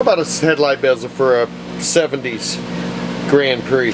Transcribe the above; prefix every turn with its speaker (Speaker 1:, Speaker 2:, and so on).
Speaker 1: How about a headlight bezel for a 70s Grand Prix?